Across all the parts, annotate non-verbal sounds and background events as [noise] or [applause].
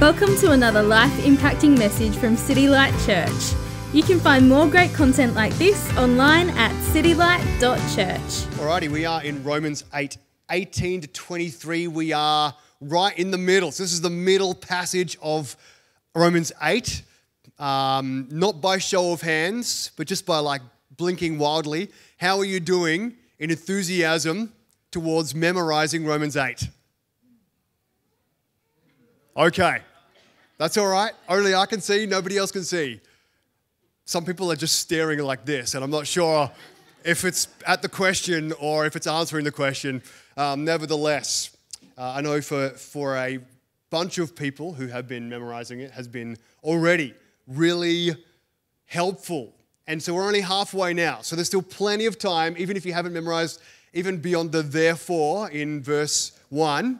Welcome to another life impacting message from City Light Church. You can find more great content like this online at citylight.church. Alrighty, we are in Romans 8, 18 to 23. We are right in the middle. So this is the middle passage of Romans 8. Um, not by show of hands, but just by like blinking wildly. How are you doing in enthusiasm towards memorizing Romans 8? Okay, that's all right. Only I can see, nobody else can see. Some people are just staring like this, and I'm not sure if it's at the question or if it's answering the question. Um, nevertheless, uh, I know for, for a bunch of people who have been memorizing it has been already really helpful. And so we're only halfway now. So there's still plenty of time, even if you haven't memorized, even beyond the therefore in verse 1.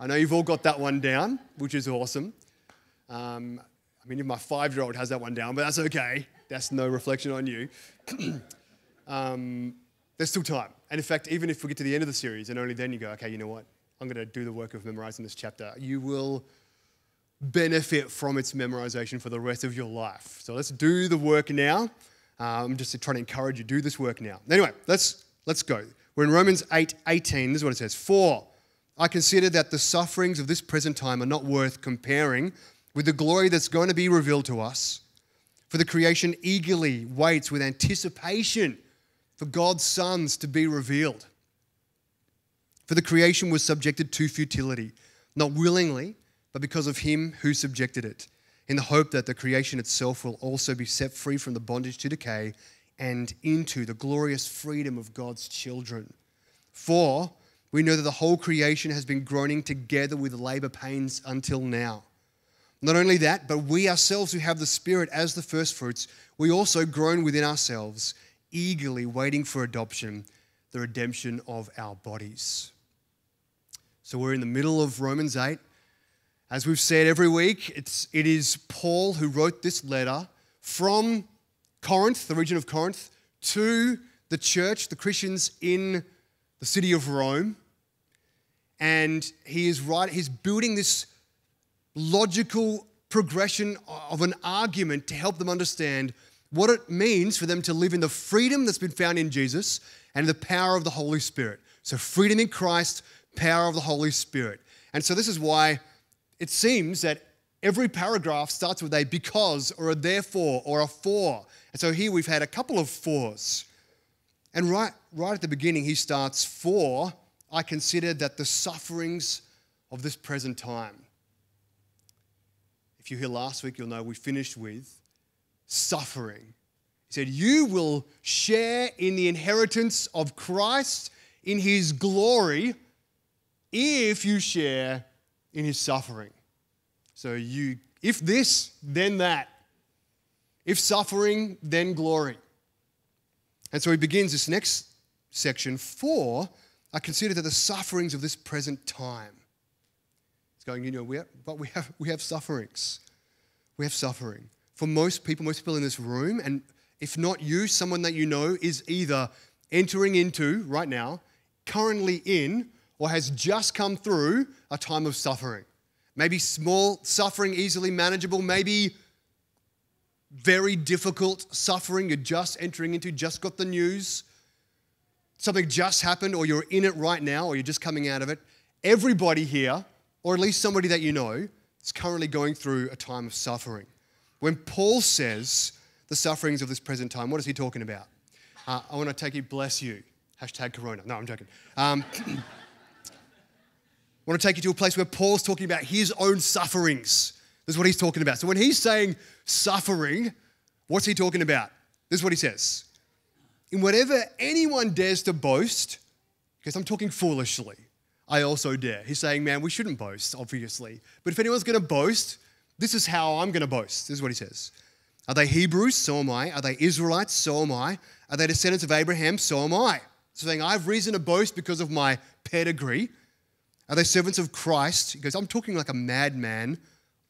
I know you've all got that one down, which is awesome. Um, I mean, if my five year old has that one down, but that's okay. That's no reflection on you. [clears throat] um, there's still time. And in fact, even if we get to the end of the series and only then you go, okay, you know what? I'm going to do the work of memorizing this chapter, you will benefit from its memorization for the rest of your life. So let's do the work now. I'm just trying to encourage you, do this work now. Anyway, let's, let's go. We're in Romans 8 18. This is what it says. For I consider that the sufferings of this present time are not worth comparing with the glory that's going to be revealed to us. For the creation eagerly waits with anticipation for God's sons to be revealed. For the creation was subjected to futility, not willingly, but because of him who subjected it, in the hope that the creation itself will also be set free from the bondage to decay and into the glorious freedom of God's children. For we know that the whole creation has been groaning together with labor pains until now. Not only that, but we ourselves who have the Spirit as the first fruits, we also groan within ourselves, eagerly waiting for adoption, the redemption of our bodies. So we're in the middle of Romans 8. As we've said every week, it's, it is Paul who wrote this letter from Corinth, the region of Corinth, to the church, the Christians in the city of Rome. And he is right, he's building this logical progression of an argument to help them understand what it means for them to live in the freedom that's been found in Jesus and the power of the Holy Spirit. So, freedom in Christ, power of the Holy Spirit. And so, this is why it seems that every paragraph starts with a because or a therefore or a for. And so, here we've had a couple of fors. And right, right at the beginning, he starts, For I consider that the sufferings of this present time. If you hear last week, you'll know we finished with suffering. He said, You will share in the inheritance of Christ in his glory if you share in his suffering. So you if this, then that. If suffering, then glory. And so he begins this next section for I consider that the sufferings of this present time. It's going, you know, we have, but we have, we have sufferings. We have suffering. For most people, most people in this room, and if not you, someone that you know is either entering into right now, currently in, or has just come through a time of suffering. Maybe small suffering, easily manageable, maybe very difficult suffering you're just entering into, just got the news, something just happened, or you're in it right now, or you're just coming out of it. Everybody here, or at least somebody that you know, is currently going through a time of suffering. When Paul says the sufferings of this present time, what is he talking about? Uh, I want to take you, bless you. Hashtag Corona. No, I'm joking. Um, I want to take you to a place where Paul's talking about his own sufferings. This is what he's talking about. So when he's saying suffering, what's he talking about? This is what he says. In whatever anyone dares to boast, because I'm talking foolishly, I also dare. He's saying, man, we shouldn't boast, obviously. But if anyone's going to boast, this is how I'm going to boast. This is what he says. Are they Hebrews? So am I. Are they Israelites? So am I. Are they descendants of Abraham? So am I. So saying, I have reason to boast because of my pedigree. Are they servants of Christ? He goes, I'm talking like a madman.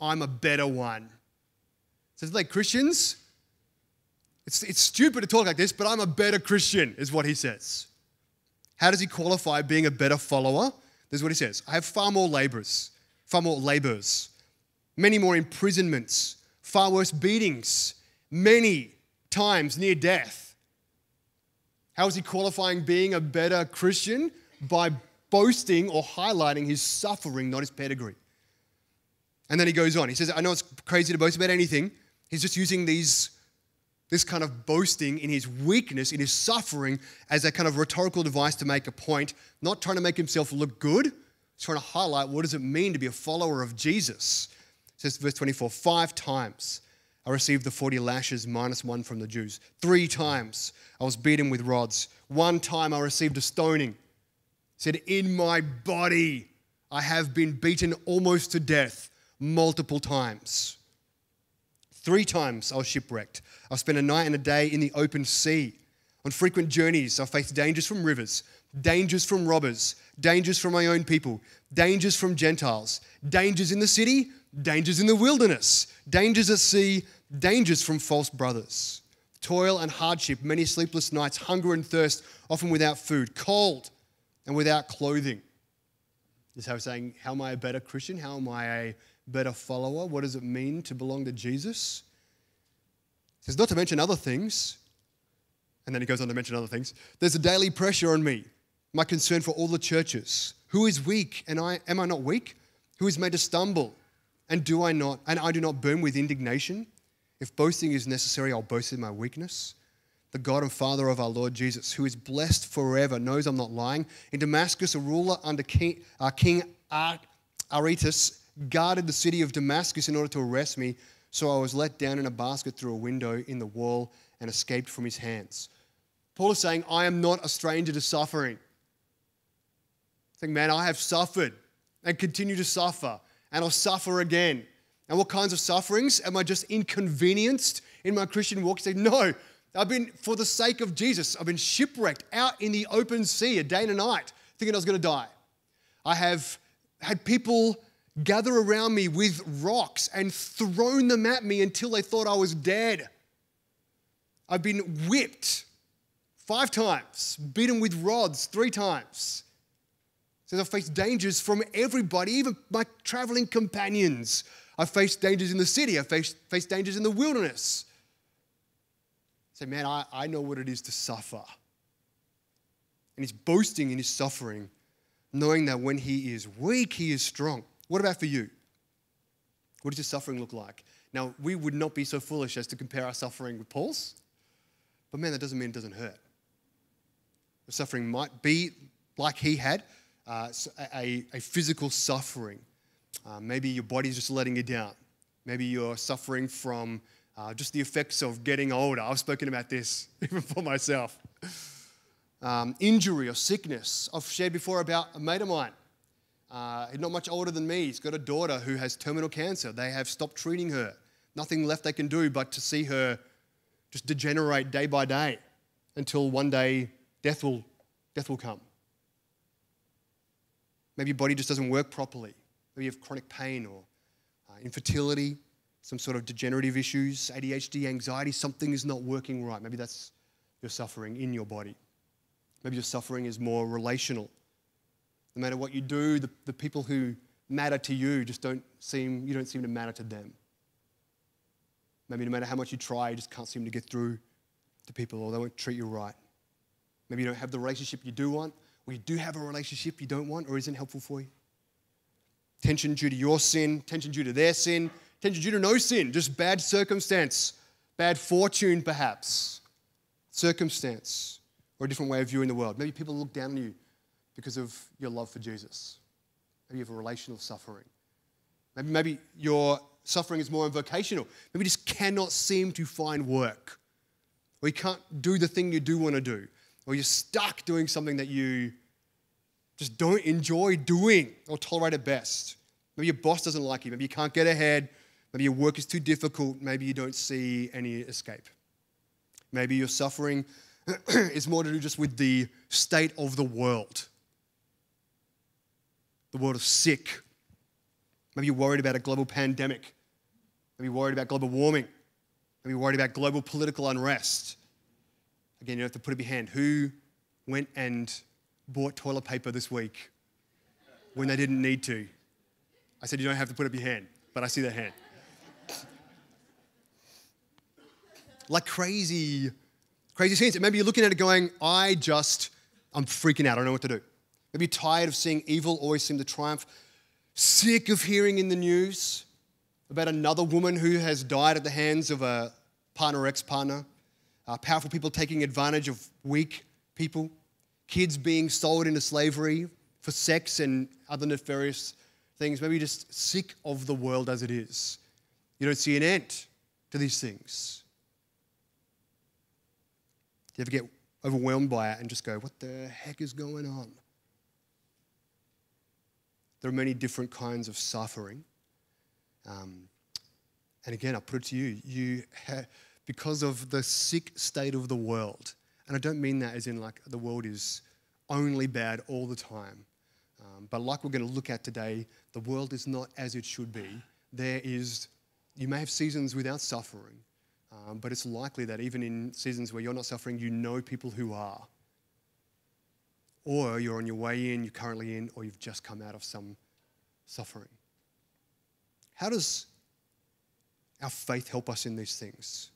I'm a better one. So it's like Christians, it's, it's stupid to talk like this, but I'm a better Christian, is what he says. How does he qualify being a better follower? This is what he says I have far more labors, far more labors, many more imprisonments, far worse beatings, many times near death. How is he qualifying being a better Christian? By boasting or highlighting his suffering, not his pedigree. And then he goes on. He says, I know it's crazy to boast about anything. He's just using these, this kind of boasting in his weakness, in his suffering, as a kind of rhetorical device to make a point, not trying to make himself look good. Trying to highlight what does it mean to be a follower of Jesus. It says verse 24, five times I received the 40 lashes minus one from the Jews. Three times I was beaten with rods. One time I received a stoning said, In my body I have been beaten almost to death multiple times. Three times I was shipwrecked. I spent a night and a day in the open sea. On frequent journeys, I faced dangers from rivers, dangers from robbers, dangers from my own people, dangers from Gentiles, dangers in the city, dangers in the wilderness, dangers at sea, dangers from false brothers. Toil and hardship, many sleepless nights, hunger and thirst, often without food, cold and without clothing. Is how I'm saying, How am I a better Christian? How am I a better follower? What does it mean to belong to Jesus? He says, Not to mention other things. And then he goes on to mention other things. There's a daily pressure on me, my concern for all the churches. Who is weak and I am I not weak? Who is made to stumble? And do I not and I do not burn with indignation? If boasting is necessary, I'll boast in my weakness the God and Father of our Lord Jesus, who is blessed forever, knows I'm not lying. In Damascus, a ruler under King, uh, King Aretas guarded the city of Damascus in order to arrest me. So I was let down in a basket through a window in the wall and escaped from his hands. Paul is saying, I am not a stranger to suffering. Saying, man, I have suffered and continue to suffer, and I'll suffer again. And what kinds of sufferings? Am I just inconvenienced in my Christian walk? Say, no, I've been, for the sake of Jesus, I've been shipwrecked out in the open sea a day and a night, thinking I was going to die. I have had people gather around me with rocks and thrown them at me until they thought I was dead. I've been whipped five times, beaten with rods three times. Says I've faced dangers from everybody, even my traveling companions. I've faced dangers in the city, I've faced, faced dangers in the wilderness. Say, man, I, I know what it is to suffer. And he's boasting in his suffering, knowing that when he is weak, he is strong. What about for you? What does your suffering look like? Now, we would not be so foolish as to compare our suffering with Paul's, but man, that doesn't mean it doesn't hurt. The suffering might be like he had uh, a, a physical suffering. Uh, maybe your body's just letting you down. Maybe you're suffering from uh, just the effects of getting older. I've spoken about this [laughs] even for myself. Um, injury or sickness. I've shared before about a mate of mine. Uh, not much older than me. He's got a daughter who has terminal cancer. They have stopped treating her. Nothing left they can do but to see her just degenerate day by day until one day death will, death will come. Maybe your body just doesn't work properly. Maybe you have chronic pain or uh, infertility some sort of degenerative issues, ADHD, anxiety, something is not working right. Maybe that's your suffering in your body. Maybe your suffering is more relational. No matter what you do, the, the people who matter to you just don't seem, you don't seem to matter to them. Maybe no matter how much you try, you just can't seem to get through to people or they won't treat you right. Maybe you don't have the relationship you do want, or you do have a relationship you don't want or isn't helpful for you. Tension due to your sin, tension due to their sin, Tension due to no sin, just bad circumstance, bad fortune perhaps, circumstance, or a different way of viewing the world. Maybe people look down on you because of your love for Jesus. Maybe you have a relational suffering. Maybe, maybe your suffering is more vocational. Maybe you just cannot seem to find work. Or you can't do the thing you do want to do. Or you're stuck doing something that you just don't enjoy doing or tolerate at best. Maybe your boss doesn't like you. Maybe you can't get ahead. Maybe your work is too difficult. Maybe you don't see any escape. Maybe your suffering [clears throat] is more to do just with the state of the world. The world is sick. Maybe you're worried about a global pandemic. Maybe you're worried about global warming. Maybe you're worried about global political unrest. Again, you don't have to put up your hand. Who went and bought toilet paper this week when they didn't need to? I said, you don't have to put up your hand. but I see their hand. like crazy, crazy scenes. maybe you're looking at it going, I just, I'm freaking out. I don't know what to do. Maybe tired of seeing evil always seem to triumph, sick of hearing in the news about another woman who has died at the hands of a partner or ex partner, uh, powerful people taking advantage of weak people, kids being sold into slavery for sex and other nefarious things. Maybe just sick of the world as it is. You don't see an end to these things. Do you ever get overwhelmed by it and just go, what the heck is going on? There are many different kinds of suffering. Um, and again, I put it to you, you ha- because of the sick state of the world, and I don't mean that as in like the world is only bad all the time, um, but like we're going to look at today, the world is not as it should be. There is, you may have seasons without suffering, um, but it's likely that even in seasons where you're not suffering, you know people who are. Or you're on your way in, you're currently in, or you've just come out of some suffering. How does our faith help us in these things?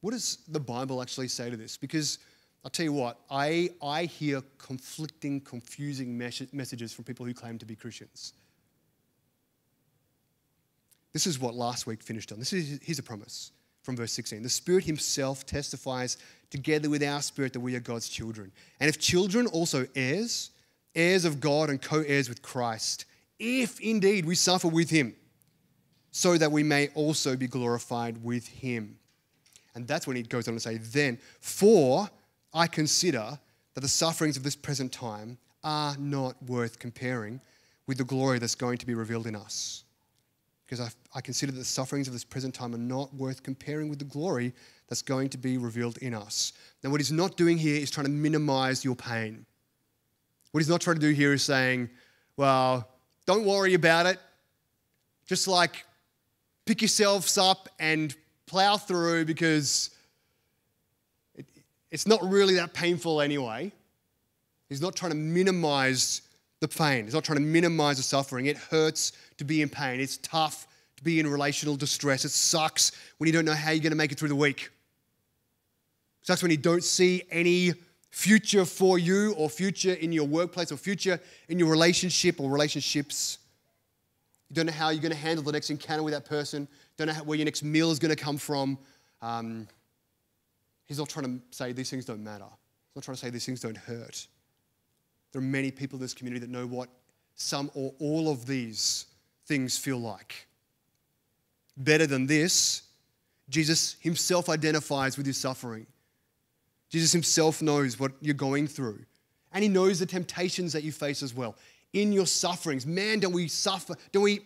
What does the Bible actually say to this? Because I'll tell you what, I, I hear conflicting, confusing mes- messages from people who claim to be Christians. This is what last week finished on. This is, here's a promise from verse 16. The Spirit Himself testifies together with our spirit that we are God's children. And if children, also heirs, heirs of God and co heirs with Christ, if indeed we suffer with Him, so that we may also be glorified with Him. And that's when he goes on to say, Then, for I consider that the sufferings of this present time are not worth comparing with the glory that's going to be revealed in us because I, I consider that the sufferings of this present time are not worth comparing with the glory that's going to be revealed in us. Now, what he's not doing here is trying to minimize your pain. What he's not trying to do here is saying, well, don't worry about it. Just like pick yourselves up and plow through because it, it's not really that painful anyway. He's not trying to minimize the pain. He's not trying to minimize the suffering. It hurts to be in pain. It's tough to be in relational distress. It sucks when you don't know how you're going to make it through the week. It sucks when you don't see any future for you or future in your workplace or future in your relationship or relationships. You don't know how you're going to handle the next encounter with that person. Don't know how, where your next meal is going to come from. Um, he's not trying to say these things don't matter. He's not trying to say these things don't hurt. There are many people in this community that know what some or all of these things feel like. Better than this, Jesus himself identifies with your suffering. Jesus himself knows what you're going through. And he knows the temptations that you face as well. In your sufferings, man, don't we suffer? Don't we? I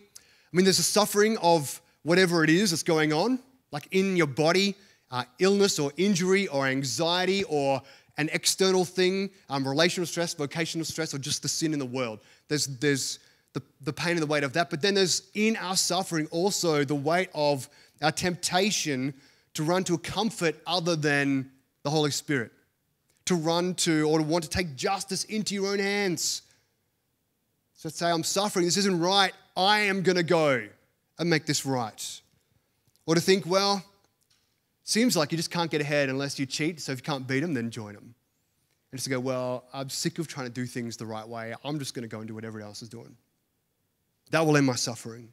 mean, there's a suffering of whatever it is that's going on, like in your body, uh, illness or injury or anxiety or an external thing, um, relational stress, vocational stress, or just the sin in the world. There's, there's the, the pain and the weight of that. But then there's in our suffering also the weight of our temptation to run to a comfort other than the Holy Spirit, to run to or to want to take justice into your own hands. So say, I'm suffering, this isn't right, I am going to go and make this right. Or to think, well, Seems like you just can't get ahead unless you cheat, so if you can't beat them, then join them. And just to go, well, I'm sick of trying to do things the right way. I'm just going to go and do what everyone else is doing. That will end my suffering.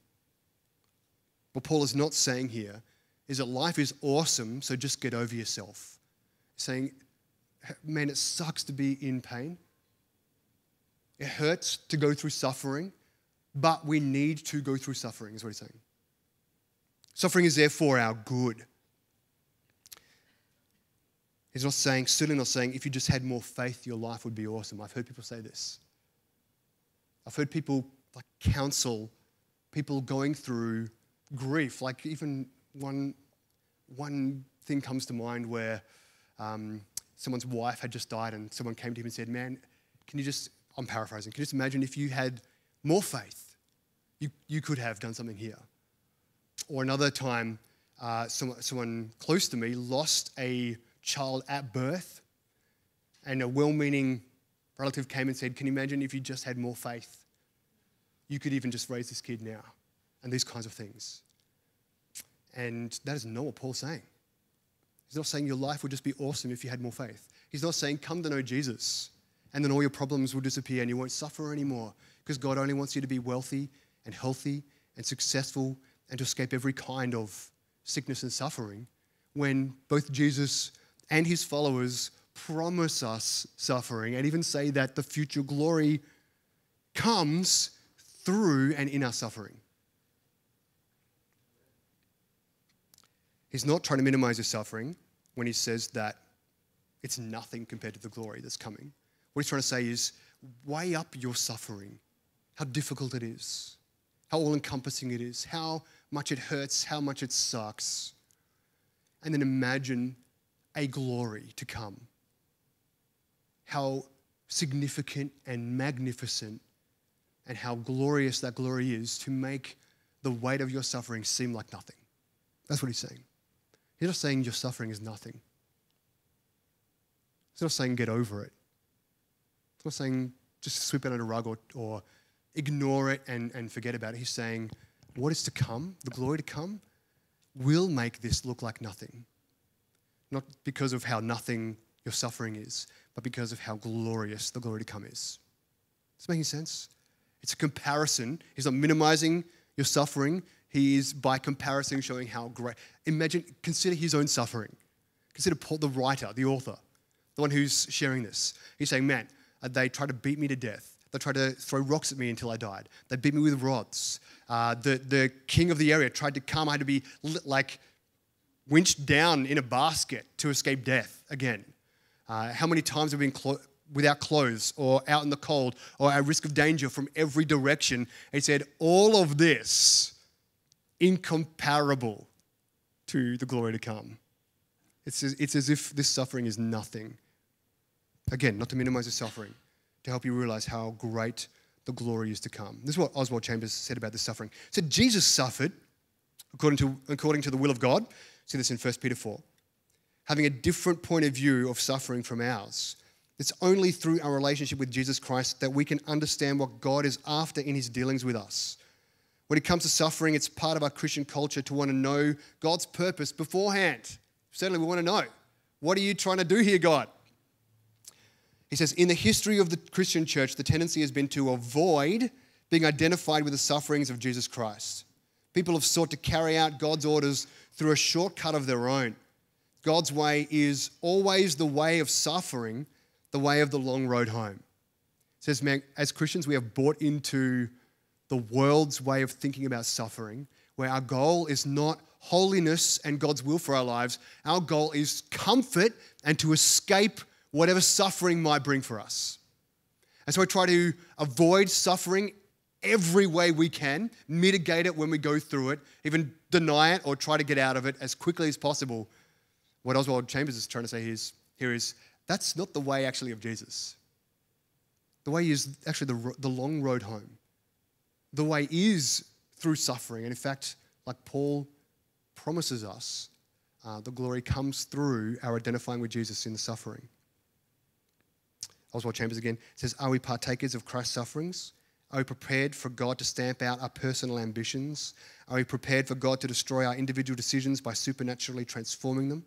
What Paul is not saying here is that life is awesome, so just get over yourself. Saying, man, it sucks to be in pain. It hurts to go through suffering, but we need to go through suffering, is what he's saying. Suffering is there for our good. He's not saying, certainly not saying, if you just had more faith, your life would be awesome. I've heard people say this. I've heard people like counsel people going through grief. Like even one, one thing comes to mind where um, someone's wife had just died and someone came to him and said, man, can you just, I'm paraphrasing, can you just imagine if you had more faith, you, you could have done something here. Or another time, uh, someone, someone close to me lost a child at birth, and a well meaning relative came and said, Can you imagine if you just had more faith? You could even just raise this kid now. and these kinds of things. And that is not what Paul's saying. He's not saying your life would just be awesome if you had more faith. He's not saying come to know Jesus and then all your problems will disappear and you won't suffer anymore because God only wants you to be wealthy and healthy and successful and to escape every kind of sickness and suffering when both Jesus and his followers promise us suffering and even say that the future glory comes through and in our suffering. He's not trying to minimize your suffering when he says that it's nothing compared to the glory that's coming. What he's trying to say is weigh up your suffering, how difficult it is, how all encompassing it is, how much it hurts, how much it sucks. And then imagine a glory to come. How significant and magnificent and how glorious that glory is to make the weight of your suffering seem like nothing. That's what he's saying. He's not saying your suffering is nothing. He's not saying get over it. He's not saying just sweep it under the rug or, or ignore it and, and forget about it. He's saying what is to come, the glory to come, will make this look like nothing. Not because of how nothing your suffering is, but because of how glorious the glory to come is. Is making sense? It's a comparison. He's not minimizing your suffering. He is, by comparison, showing how great. Imagine, consider his own suffering. Consider Paul, the writer, the author, the one who's sharing this. He's saying, Man, uh, they tried to beat me to death. They tried to throw rocks at me until I died. They beat me with rods. Uh, the, the king of the area tried to come. I had to be like winched down in a basket to escape death again. Uh, how many times have we been clo- without clothes or out in the cold or at risk of danger from every direction? He said, All of this incomparable to the glory to come. It's as, it's as if this suffering is nothing. Again, not to minimize the suffering, to help you realize how great the glory is to come. This is what Oswald Chambers said about the suffering. Said, Jesus suffered according to, according to the will of God. See this in 1 Peter 4. Having a different point of view of suffering from ours. It's only through our relationship with Jesus Christ that we can understand what God is after in his dealings with us. When it comes to suffering, it's part of our Christian culture to want to know God's purpose beforehand. Certainly, we want to know what are you trying to do here, God? He says, in the history of the Christian church, the tendency has been to avoid being identified with the sufferings of Jesus Christ. People have sought to carry out God's orders through a shortcut of their own. God's way is always the way of suffering, the way of the long road home. It says, man, as Christians, we have bought into the world's way of thinking about suffering, where our goal is not holiness and God's will for our lives. Our goal is comfort and to escape whatever suffering might bring for us. And so we try to avoid suffering every way we can, mitigate it when we go through it, even deny it or try to get out of it as quickly as possible. What Oswald Chambers is trying to say is, here is that's not the way actually of Jesus. The way is actually the, the long road home the way is through suffering. And in fact, like Paul promises us, uh, the glory comes through our identifying with Jesus in the suffering. Oswald Chambers again says, Are we partakers of Christ's sufferings? Are we prepared for God to stamp out our personal ambitions? Are we prepared for God to destroy our individual decisions by supernaturally transforming them?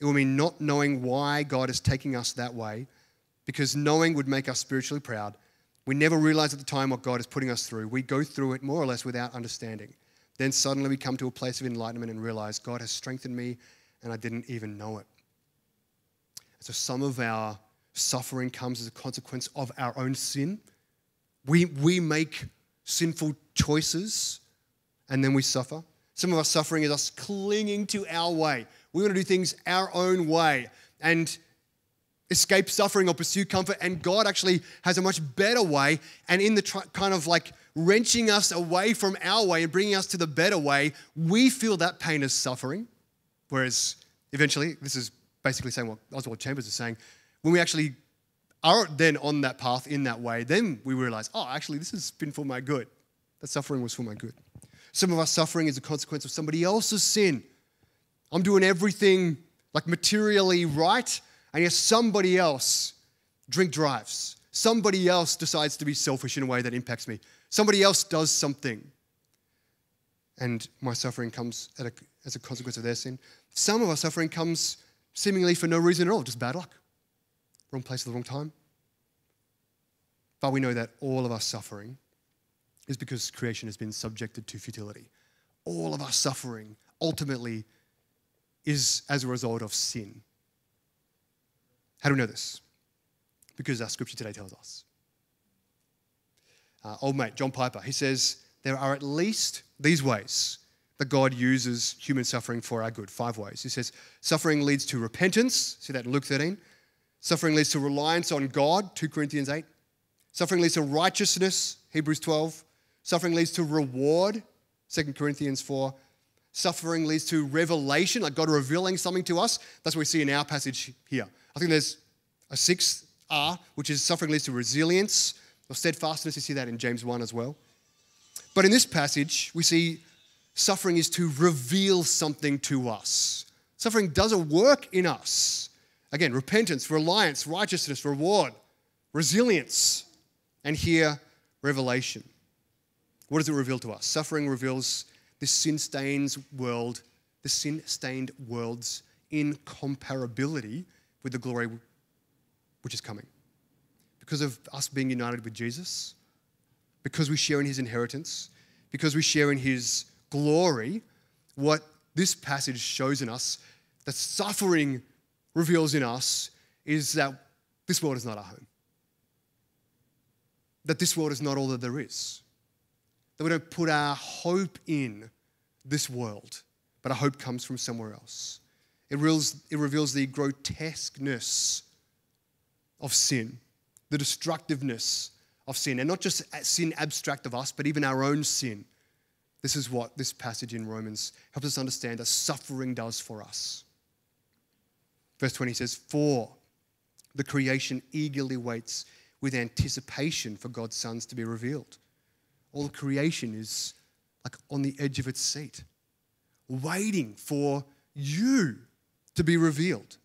It will mean not knowing why God is taking us that way, because knowing would make us spiritually proud we never realize at the time what God is putting us through. We go through it more or less without understanding. Then suddenly we come to a place of enlightenment and realize God has strengthened me and I didn't even know it. So some of our suffering comes as a consequence of our own sin. We, we make sinful choices and then we suffer. Some of our suffering is us clinging to our way. We want to do things our own way. And escape suffering or pursue comfort. And God actually has a much better way. And in the tr- kind of like wrenching us away from our way and bringing us to the better way, we feel that pain as suffering. Whereas eventually, this is basically saying what Oswald Chambers is saying, when we actually are then on that path in that way, then we realize, oh, actually, this has been for my good. That suffering was for my good. Some of our suffering is a consequence of somebody else's sin. I'm doing everything like materially right, and yet somebody else drink drives. Somebody else decides to be selfish in a way that impacts me. Somebody else does something. and my suffering comes a, as a consequence of their sin. Some of our suffering comes seemingly for no reason at all, just bad luck. Wrong place at the wrong time. But we know that all of our suffering is because creation has been subjected to futility. All of our suffering ultimately is as a result of sin. How do we know this? Because our scripture today tells us. Uh, old mate John Piper, he says, there are at least these ways that God uses human suffering for our good. Five ways. He says, suffering leads to repentance. See that in Luke 13. Suffering leads to reliance on God. 2 Corinthians 8. Suffering leads to righteousness. Hebrews 12. Suffering leads to reward. 2 Corinthians 4. Suffering leads to revelation, like God revealing something to us. That's what we see in our passage here. I think there's a sixth R, which is suffering leads to resilience or steadfastness. You see that in James 1 as well. But in this passage, we see suffering is to reveal something to us. Suffering does a work in us. Again, repentance, reliance, righteousness, reward, resilience, and here, revelation. What does it reveal to us? Suffering reveals this sin stained world, the sin stained world's incomparability with the glory which is coming. Because of us being united with Jesus, because we share in his inheritance, because we share in his glory, what this passage shows in us, that suffering reveals in us, is that this world is not our home. That this world is not all that there is. That we don't put our hope in this world, but our hope comes from somewhere else. It reveals, it reveals the grotesqueness of sin, the destructiveness of sin, and not just sin abstract of us, but even our own sin. This is what this passage in Romans helps us understand that suffering does for us. Verse 20 says, For the creation eagerly waits with anticipation for God's sons to be revealed. All creation is like on the edge of its seat, waiting for you to be revealed.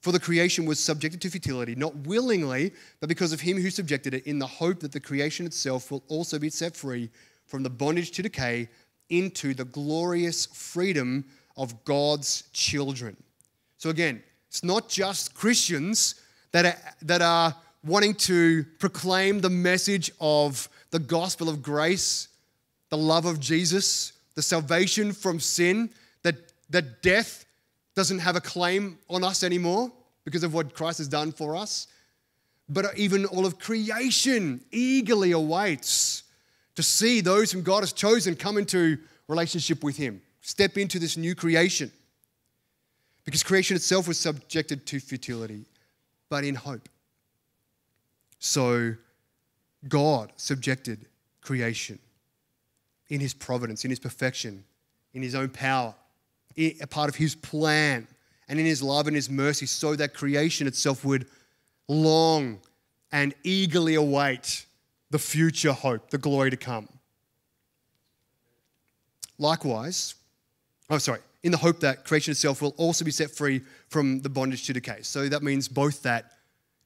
For the creation was subjected to futility, not willingly, but because of him who subjected it, in the hope that the creation itself will also be set free from the bondage to decay into the glorious freedom of God's children. So, again, it's not just Christians that are, that are wanting to proclaim the message of the gospel of grace, the love of Jesus, the salvation from sin, that, that death doesn't have a claim on us anymore because of what Christ has done for us. But even all of creation eagerly awaits to see those whom God has chosen come into relationship with Him, step into this new creation. Because creation itself was subjected to futility, but in hope. So God subjected creation in His providence, in His perfection, in His own power a part of his plan and in his love and his mercy so that creation itself would long and eagerly await the future hope, the glory to come. Likewise, oh, sorry, in the hope that creation itself will also be set free from the bondage to decay. So that means both that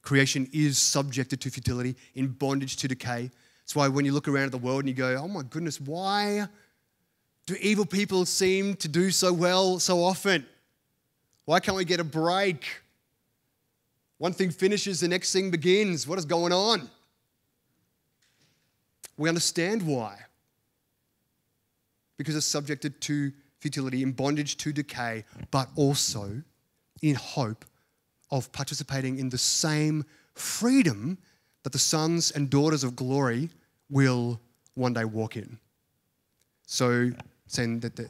creation is subjected to futility, in bondage to decay. That's why when you look around at the world and you go, oh my goodness, why do evil people seem to do so well so often? Why can't we get a break? One thing finishes, the next thing begins. What is going on? We understand why. Because it's subjected to futility, in bondage to decay, but also in hope of participating in the same freedom that the sons and daughters of glory will one day walk in. So saying that the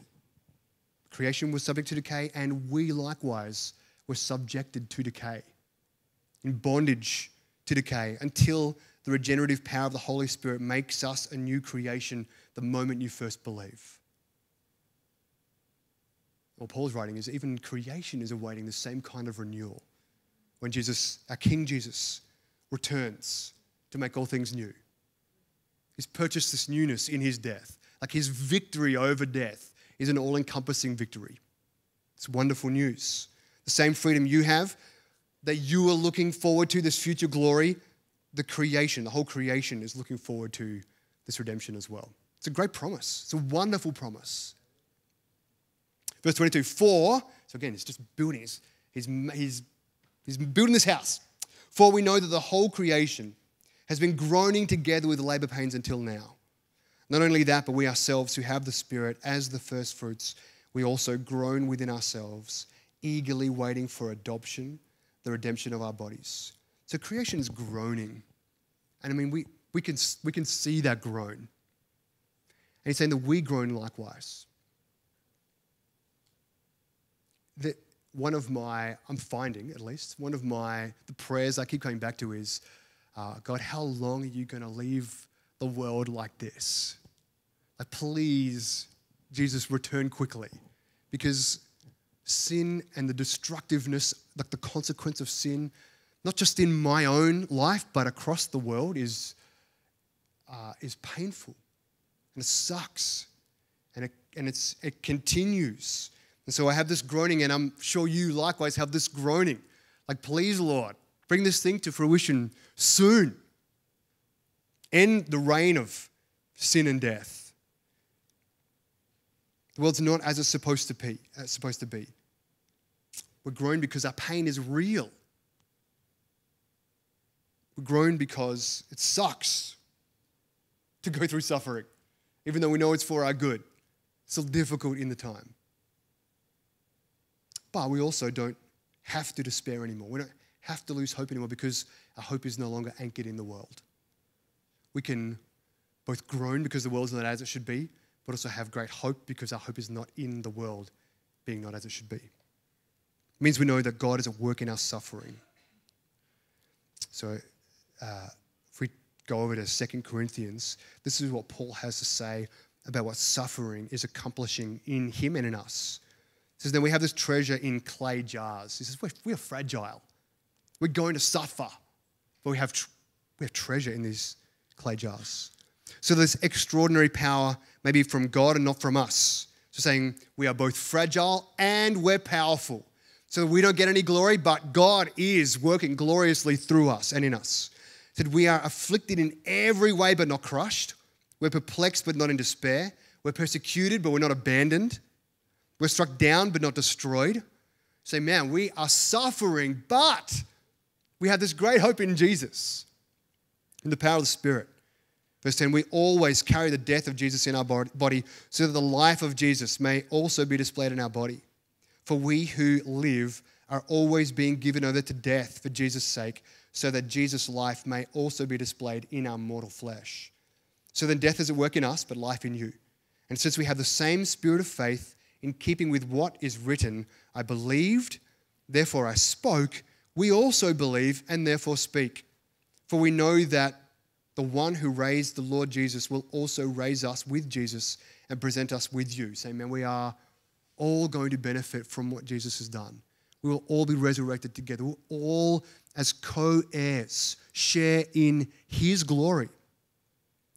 creation was subject to decay and we likewise were subjected to decay, in bondage to decay, until the regenerative power of the Holy Spirit makes us a new creation the moment you first believe. What Paul's writing is even creation is awaiting the same kind of renewal when Jesus, our King Jesus, returns to make all things new. He's purchased this newness in his death. Like his victory over death is an all encompassing victory. It's wonderful news. The same freedom you have that you are looking forward to, this future glory, the creation, the whole creation is looking forward to this redemption as well. It's a great promise. It's a wonderful promise. Verse 22 For, so again, it's just building. He's, he's, he's building this house. For we know that the whole creation has been groaning together with labor pains until now. Not only that, but we ourselves who have the Spirit as the first fruits, we also groan within ourselves, eagerly waiting for adoption, the redemption of our bodies. So creation is groaning. And I mean, we, we, can, we can see that groan. And he's saying that we groan likewise. That one of my, I'm finding at least, one of my, the prayers I keep coming back to is, uh, God, how long are you going to leave the world like this? Like, please, Jesus, return quickly. Because sin and the destructiveness, like the consequence of sin, not just in my own life, but across the world, is, uh, is painful. And it sucks. And, it, and it's, it continues. And so I have this groaning, and I'm sure you likewise have this groaning. Like, please, Lord, bring this thing to fruition soon. End the reign of sin and death. The world's not as it's supposed to be. It's supposed to be. We're groaning because our pain is real. We're groaning because it sucks to go through suffering, even though we know it's for our good. It's still difficult in the time. But we also don't have to despair anymore. We don't have to lose hope anymore because our hope is no longer anchored in the world. We can both groan because the world's not as it should be, but also have great hope because our hope is not in the world being not as it should be. It means we know that God is at work in our suffering. So uh, if we go over to Second Corinthians, this is what Paul has to say about what suffering is accomplishing in him and in us. He says, then we have this treasure in clay jars. He says, we're, we're fragile. We're going to suffer, but we have, we have treasure in these clay jars. So this extraordinary power, maybe from God and not from us. So saying we are both fragile and we're powerful. So we don't get any glory, but God is working gloriously through us and in us. Said we are afflicted in every way, but not crushed. We're perplexed, but not in despair. We're persecuted, but we're not abandoned. We're struck down but not destroyed. Say, man, we are suffering, but we have this great hope in Jesus, in the power of the Spirit. Verse 10 We always carry the death of Jesus in our body, so that the life of Jesus may also be displayed in our body. For we who live are always being given over to death for Jesus' sake, so that Jesus' life may also be displayed in our mortal flesh. So then death is at work in us, but life in you. And since we have the same spirit of faith, in keeping with what is written, I believed, therefore I spoke. We also believe and therefore speak. For we know that the one who raised the Lord Jesus will also raise us with Jesus and present us with you. Saying, man, we are all going to benefit from what Jesus has done. We will all be resurrected together. We'll all, as co heirs, share in his glory.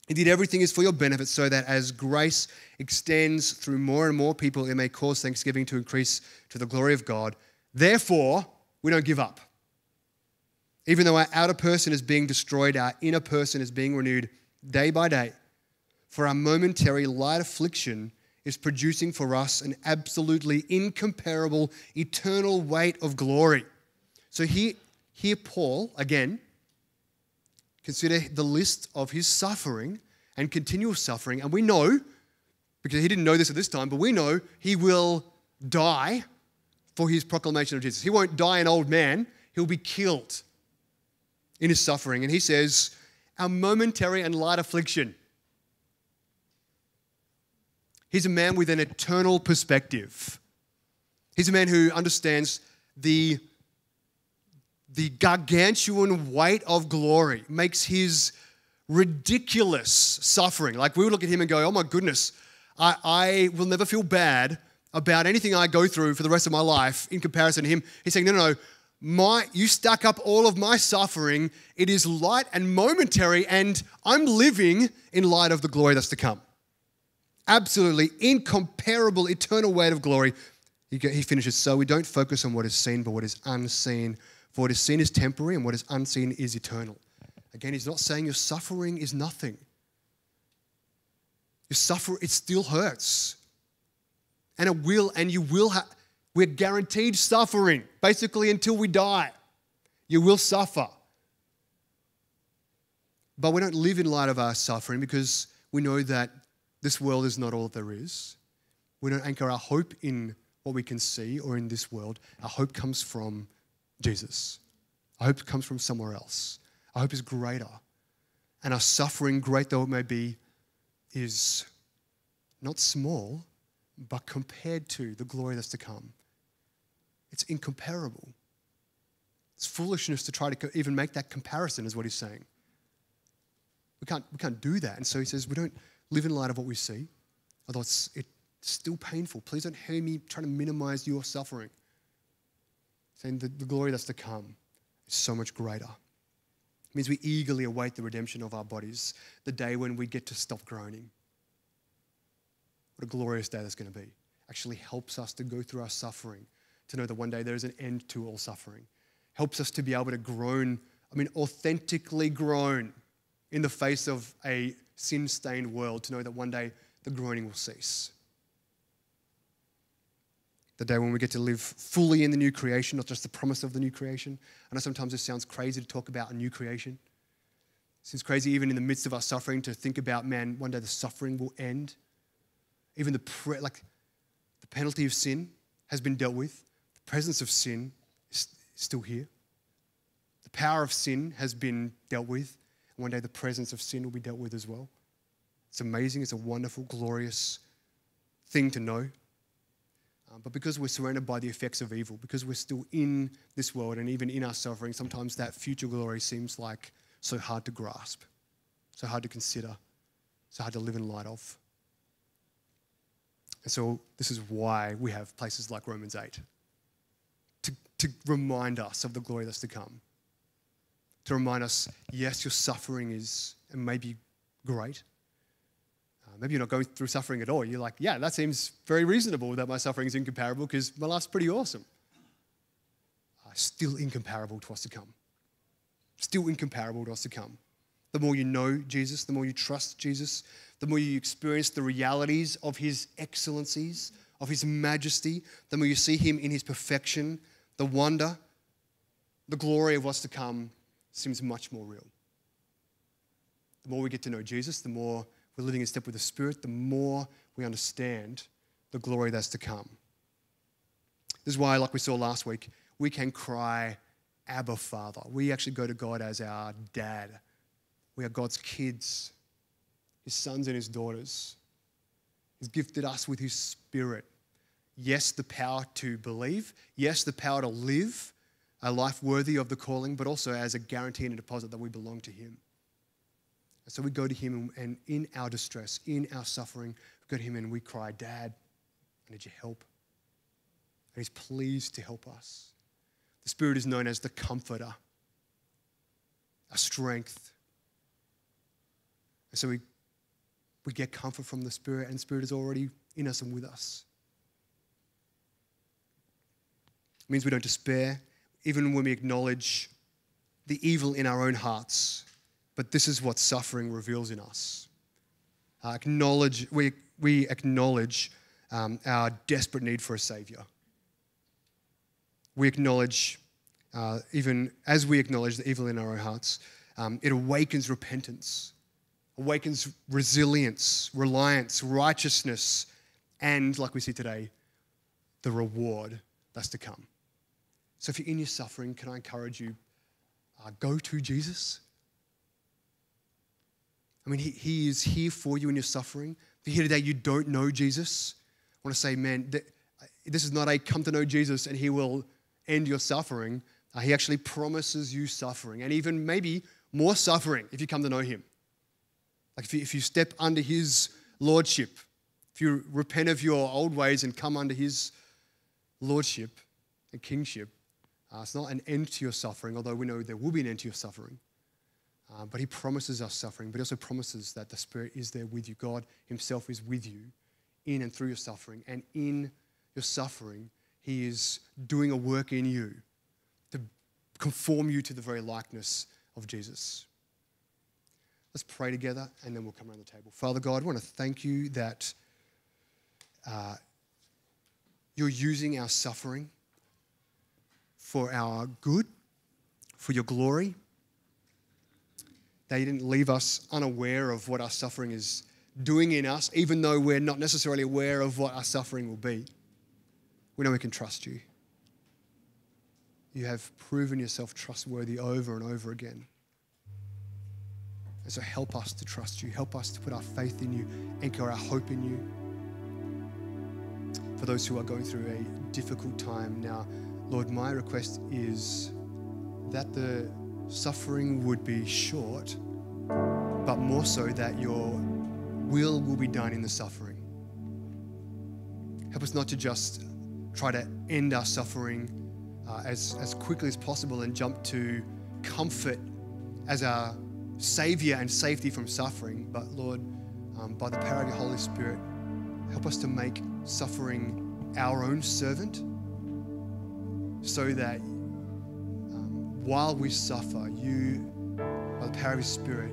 Indeed, everything is for your benefit, so that as grace extends through more and more people, it may cause thanksgiving to increase to the glory of God. Therefore, we don't give up. Even though our outer person is being destroyed, our inner person is being renewed day by day. For our momentary light affliction is producing for us an absolutely incomparable eternal weight of glory. So here, here Paul, again, consider the list of his suffering and continual suffering. And we know, because he didn't know this at this time, but we know he will die for his proclamation of Jesus. He won't die an old man, he'll be killed in his suffering. And he says, Our momentary and light affliction. He's a man with an eternal perspective. He's a man who understands the the gargantuan weight of glory makes his ridiculous suffering. Like we would look at him and go, oh my goodness, I, I will never feel bad about anything I go through for the rest of my life in comparison to him. He's saying, no, no, no. My, you stack up all of my suffering. It is light and momentary, and I'm living in light of the glory that's to come. Absolutely incomparable, eternal weight of glory. He, he finishes, so we don't focus on what is seen, but what is unseen. For what is seen is temporary and what is unseen is eternal. Again, he's not saying your suffering is nothing. You suffer, it still hurts. And it will, and you will have, we're guaranteed suffering, basically until we die. You will suffer. But we don't live in light of our suffering because we know that this world is not all there is. We don't anchor our hope in what we can see or in this world. Our hope comes from Jesus. Our hope comes from somewhere else. Our hope is greater. And our suffering, great though it may be, is not small, but compared to the glory that's to come, it's incomparable. It's foolishness to try to even make that comparison, is what he's saying. We can't, we can't do that. And so he says, we don't live in light of what we see, although it's, it's still painful. Please don't hear me trying to minimize your suffering. Saying the, the glory that's to come is so much greater. It means we eagerly await the redemption of our bodies, the day when we get to stop groaning. What a glorious day that's going to be. Actually helps us to go through our suffering, to know that one day there is an end to all suffering. Helps us to be able to groan, I mean, authentically groan in the face of a sin stained world, to know that one day the groaning will cease. The day when we get to live fully in the new creation, not just the promise of the new creation. I know sometimes it sounds crazy to talk about a new creation. It seems crazy, even in the midst of our suffering, to think about, man, one day the suffering will end. Even the pre- like the penalty of sin has been dealt with. The presence of sin is still here. The power of sin has been dealt with. And one day the presence of sin will be dealt with as well. It's amazing. It's a wonderful, glorious thing to know. Um, but because we're surrounded by the effects of evil, because we're still in this world and even in our suffering, sometimes that future glory seems like so hard to grasp, so hard to consider, so hard to live in light of. And so, this is why we have places like Romans 8 to, to remind us of the glory that's to come. To remind us, yes, your suffering is and may be great. Maybe you're not going through suffering at all. You're like, yeah, that seems very reasonable that my suffering is incomparable because my life's pretty awesome. Uh, still incomparable to what's to come. Still incomparable to what's to come. The more you know Jesus, the more you trust Jesus, the more you experience the realities of his excellencies, of his majesty, the more you see him in his perfection, the wonder, the glory of what's to come seems much more real. The more we get to know Jesus, the more we're living in step with the Spirit, the more we understand the glory that's to come. This is why, like we saw last week, we can cry, Abba, Father. We actually go to God as our dad. We are God's kids his sons and his daughters. He's gifted us with his spirit. Yes, the power to believe. Yes, the power to live a life worthy of the calling, but also as a guarantee and a deposit that we belong to him. And so we go to him and in our distress, in our suffering, we go to him and we cry, Dad, I need your help. And he's pleased to help us. The Spirit is known as the comforter, our strength. And so we we get comfort from the Spirit, and the Spirit is already in us and with us. It means we don't despair, even when we acknowledge the evil in our own hearts. But this is what suffering reveals in us. Uh, acknowledge, we, we acknowledge um, our desperate need for a Savior. We acknowledge, uh, even as we acknowledge the evil in our own hearts, um, it awakens repentance awakens resilience, reliance, righteousness, and, like we see today, the reward that's to come. So, if you're in your suffering, can I encourage you, uh, go to Jesus? I mean, he, he is here for you in your suffering. If you're here today, you don't know Jesus, I want to say, man, this is not a come to know Jesus and he will end your suffering. Uh, he actually promises you suffering and even maybe more suffering if you come to know him. Like if you, if you step under his lordship, if you repent of your old ways and come under his lordship and kingship, uh, it's not an end to your suffering, although we know there will be an end to your suffering. Uh, but he promises us suffering, but he also promises that the Spirit is there with you. God himself is with you in and through your suffering. And in your suffering, he is doing a work in you to conform you to the very likeness of Jesus. Let's pray together and then we'll come around the table. Father God, I want to thank you that uh, you're using our suffering for our good, for your glory. You didn't leave us unaware of what our suffering is doing in us, even though we're not necessarily aware of what our suffering will be. We know we can trust you. You have proven yourself trustworthy over and over again. And so help us to trust you. Help us to put our faith in you, anchor our hope in you. For those who are going through a difficult time now, Lord, my request is that the suffering would be short, but more so that your will will be done in the suffering. Help us not to just try to end our suffering uh, as, as quickly as possible and jump to comfort as our savior and safety from suffering. But Lord, um, by the power of your Holy Spirit, help us to make suffering our own servant so that um, while we suffer, you, by the power of your Spirit,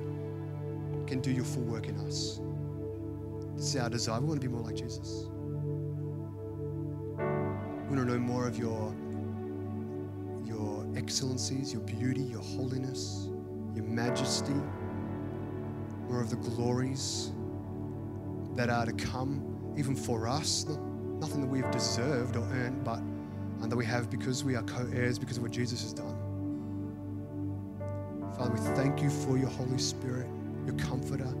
can do your full work in us. This is our desire. We want to be more like Jesus. We want to know more of your, your excellencies, your beauty, your holiness, your majesty, more of the glories that are to come, even for us. Nothing that we have deserved or earned, but and that we have because we are co heirs because of what Jesus has done. Father, we thank you for your Holy Spirit, your comforter,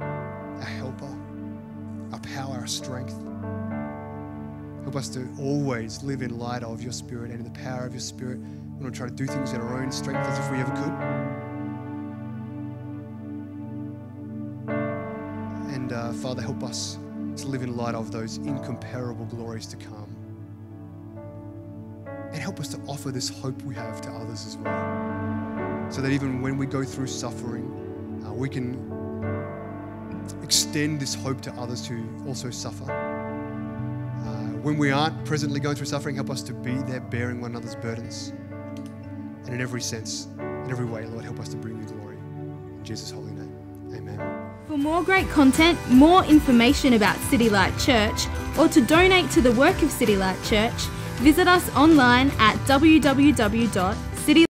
our helper, our power, our strength. Help us to always live in light of your Spirit and in the power of your Spirit. We don't try to do things in our own strength as if we ever could. And uh, Father, help us to live in light of those incomparable glories to come. And help us to offer this hope we have to others as well. So that even when we go through suffering, we can extend this hope to others who also suffer uh, when we aren't presently going through suffering, help us to be there bearing one another's burdens. And in every sense, in every way, Lord, help us to bring you glory. In Jesus' holy name, amen. For more great content, more information about CityLight Church, or to donate to the work of CityLight Church, visit us online at www.citylight.church.